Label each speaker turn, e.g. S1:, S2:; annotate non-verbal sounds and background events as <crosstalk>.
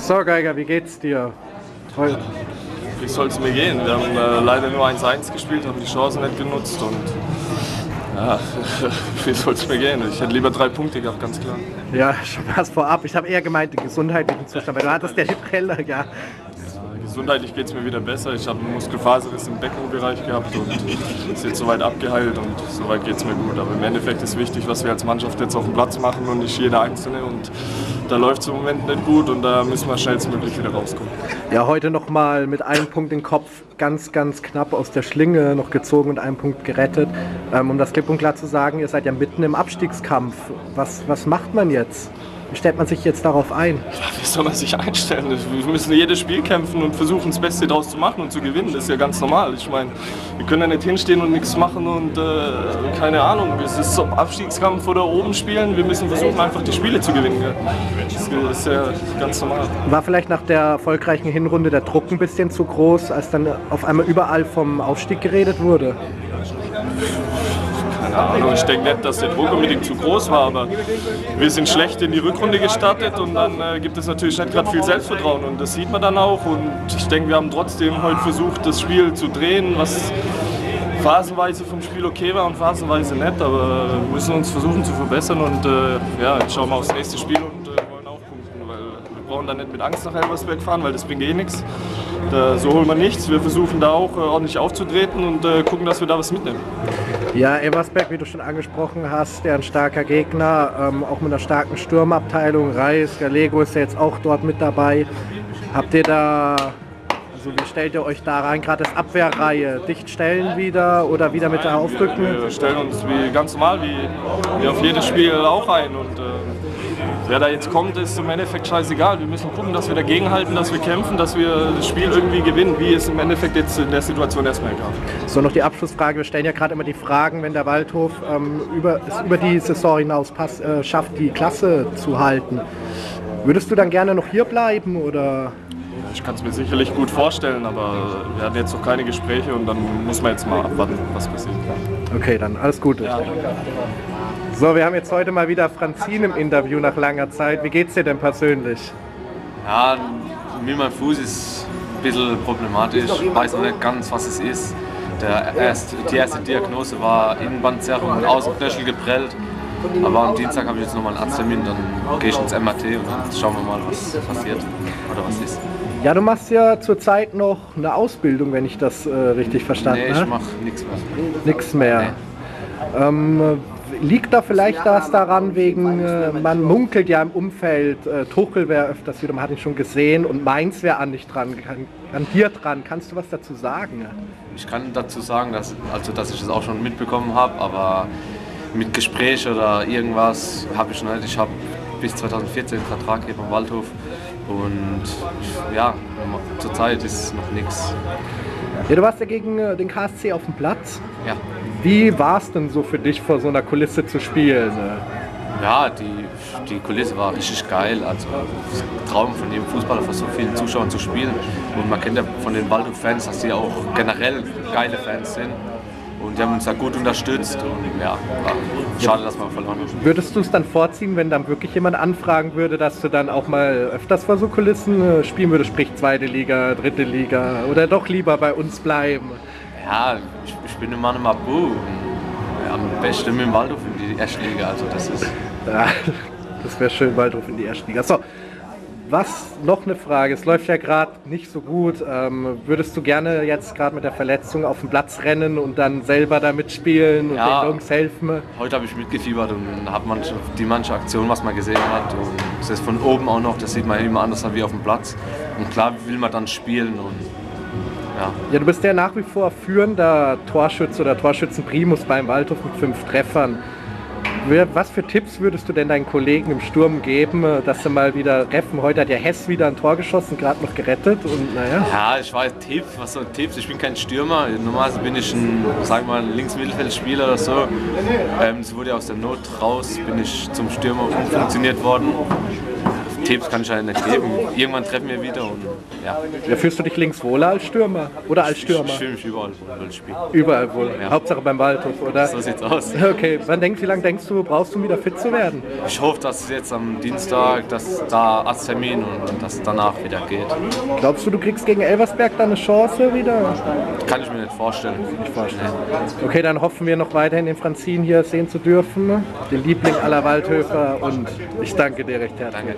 S1: So, Geiger, wie geht's dir?
S2: Toll. Wie soll es mir gehen? Wir haben äh, leider nur 1-1 gespielt, haben die Chance nicht genutzt und ja, <laughs> wie soll es mir gehen? Ich hätte lieber drei Punkte gehabt, ganz klar.
S1: Ja, schon was vorab. Ich habe eher gemeint den gesundheitlichen Zustand, weil du hattest ja die Brille, ja.
S2: Gesundheitlich geht es mir wieder besser. Ich habe einen Muskelfaserriss im Beckenbereich gehabt und ist jetzt soweit abgeheilt und soweit geht es mir gut. Aber im Endeffekt ist wichtig, was wir als Mannschaft jetzt auf dem Platz machen und nicht jeder Einzelne. Und da läuft es im Moment nicht gut und da müssen wir schnellstmöglich wieder rauskommen.
S1: Ja, heute nochmal mit einem Punkt im Kopf ganz, ganz knapp aus der Schlinge noch gezogen und einen Punkt gerettet. Ähm, um das klipp und klar zu sagen, ihr seid ja mitten im Abstiegskampf. Was, was macht man jetzt? Wie stellt man sich jetzt darauf ein?
S2: Ja, wie soll man sich einstellen? Wir müssen jedes Spiel kämpfen und versuchen, das Beste daraus zu machen und zu gewinnen. Das ist ja ganz normal. Ich meine, wir können ja nicht hinstehen und nichts machen und äh, keine Ahnung. Es ist so Abstiegskampf oder oben spielen. Wir müssen versuchen, einfach die Spiele zu gewinnen. Das ist ja ganz normal.
S1: War vielleicht nach der erfolgreichen Hinrunde der Druck ein bisschen zu groß, als dann auf einmal überall vom Aufstieg geredet wurde?
S2: Keine Ahnung, ich denke nicht, dass der Druck unbedingt zu groß war, aber wir sind schlecht in die Rückrunde gestartet und dann äh, gibt es natürlich nicht gerade viel Selbstvertrauen und das sieht man dann auch und ich denke, wir haben trotzdem heute versucht, das Spiel zu drehen, was phasenweise vom Spiel okay war und phasenweise nicht, aber wir müssen uns versuchen zu verbessern und äh, ja, jetzt schauen wir aufs nächste Spiel und äh, wollen auch punkten, weil wir brauchen dann nicht mit Angst nach Elversberg fahren, weil das bringt eh nichts. Da, so holen wir nichts. Wir versuchen da auch äh, ordentlich aufzutreten und äh, gucken, dass wir da was mitnehmen.
S1: Ja, Eversberg, wie du schon angesprochen hast, der ein starker Gegner, ähm, auch mit einer starken Sturmabteilung. Reis, Galego ist ja jetzt auch dort mit dabei. Habt ihr da, also wie stellt ihr euch da rein, gerade das Abwehrreihe? Dicht stellen wieder oder wieder mit der Aufrücken?
S2: Wir, wir stellen uns wie ganz normal, wie, wie auf jedes Spiel auch ein. Und, äh, Wer da jetzt kommt, ist im Endeffekt scheißegal. Wir müssen gucken, dass wir dagegenhalten, dass wir kämpfen, dass wir das Spiel irgendwie gewinnen, wie es im Endeffekt jetzt in der Situation erstmal gab.
S1: So, noch die Abschlussfrage. Wir stellen ja gerade immer die Fragen, wenn der Waldhof ähm, über, es über die Saison hinaus pass, äh, schafft, die Klasse zu halten. Würdest du dann gerne noch hier bleiben oder?
S2: Ich kann es mir sicherlich gut vorstellen, aber wir hatten jetzt noch keine Gespräche und dann muss man jetzt mal abwarten, was passiert.
S1: Okay, dann alles Gute. Ja. So, wir haben jetzt heute mal wieder Franzin im Interview nach langer Zeit. Wie geht's dir denn persönlich?
S3: Ja, mir mein Fuß ist ein bisschen problematisch. Ich weiß noch nicht ganz, was es ist. Der erste, die erste Diagnose war Innenbandzerrung und Außenknöchel geprellt. Aber am Dienstag habe ich jetzt nochmal einen Arzttermin, dann gehe ich ins MRT und dann schauen wir mal, was passiert oder was ist.
S1: Ja, du machst ja zurzeit noch eine Ausbildung, wenn ich das äh, richtig verstanden habe.
S3: Nee, ich mache nichts mehr.
S1: Nichts mehr. Nee. Ähm, liegt da vielleicht das daran, wegen, äh, man munkelt ja im Umfeld, äh, Tuchel wäre öfters wieder, man hat ihn schon gesehen und Mainz wäre an dich dran, an, an, dir dran. Kannst du was dazu sagen?
S3: Ich kann dazu sagen, dass, also, dass ich es das auch schon mitbekommen habe, aber mit Gespräch oder irgendwas habe ich nicht. Ich habe bis 2014 einen Vertrag hier beim Waldhof und ja, zurzeit ist noch nichts.
S1: Ja, du warst ja gegen äh, den KSC auf dem Platz.
S3: Ja.
S1: Wie war es denn so für dich, vor so einer Kulisse zu spielen?
S3: Ja, die, die Kulisse war richtig geil. Also Traum von jedem Fußballer, vor so vielen Zuschauern zu spielen. Und man kennt ja von den Waldhof-Fans, dass die auch generell geile Fans sind. Und die haben uns da gut unterstützt und ja, schade, dass wir verloren haben.
S1: Würdest du es dann vorziehen, wenn dann wirklich jemand anfragen würde, dass du dann auch mal öfters vor so Kulissen äh, spielen würdest, sprich zweite Liga, dritte Liga oder doch lieber bei uns bleiben?
S3: Ja, ich, ich bin immer noch Mabu. Am besten mit dem Waldhof in die erste Liga, also das ist...
S1: Ja, <laughs> das wäre schön, Waldhof in die erste Liga. So, was noch eine Frage, es läuft ja gerade nicht so gut. Ähm, würdest du gerne jetzt gerade mit der Verletzung auf den Platz rennen und dann selber da mitspielen und ja, den Jungs helfen?
S3: Heute habe ich mitgefiebert und habe die manche Aktion, was man gesehen hat. Und das ist von oben auch noch, das sieht man immer anders wie auf dem Platz. Und klar will man dann spielen und ja.
S1: ja, du bist ja nach wie vor führender Torschütze oder Torschützenprimus beim Waldhof mit fünf Treffern. Was für Tipps würdest du denn deinen Kollegen im Sturm geben, dass sie mal wieder treffen? Heute hat ja Hess wieder ein Tor geschossen, gerade noch gerettet und naja.
S3: Ja, ich weiß Tipps, was sind Tipps? Ich bin kein Stürmer. Normalerweise bin ich ein, sag mal, Linksmittelfeldspieler oder so. Ähm, es wurde ja aus der Not raus, bin ich zum Stürmer umfunktioniert worden. Tipps kann ich ja nicht geben. Irgendwann treffen wir wieder und ja.
S1: Ja, fühlst du dich links wohler als Stürmer oder als Stürmer?
S3: Ich fühle mich überall wohl im Spiel.
S1: Überall wohl.
S3: Ja.
S1: Hauptsache beim Waldhof, oder?
S3: So sieht's aus.
S1: Okay, wann denkst, wie lange denkst du, brauchst du, um wieder fit zu werden?
S3: Ich hoffe, dass jetzt am Dienstag, dass da Arzttermin und dass danach wieder geht.
S1: Glaubst du, du kriegst gegen Elversberg dann eine Chance wieder?
S3: Kann ich mir nicht vorstellen. Nicht vorstellen.
S1: Okay, dann hoffen wir noch weiterhin den Franzin hier sehen zu dürfen, den Liebling aller Waldhöfer und ich danke dir recht herzlich.
S3: Danke.